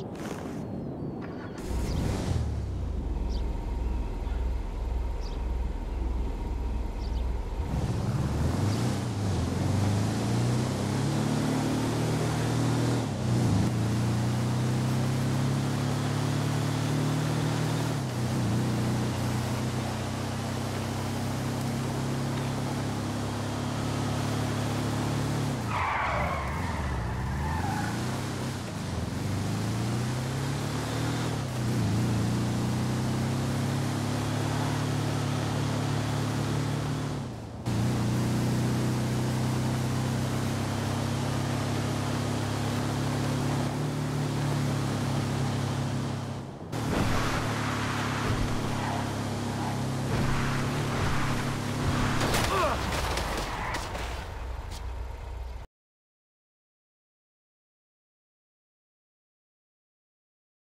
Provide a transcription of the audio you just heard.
you